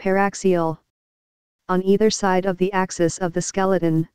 Paraxial. On either side of the axis of the skeleton,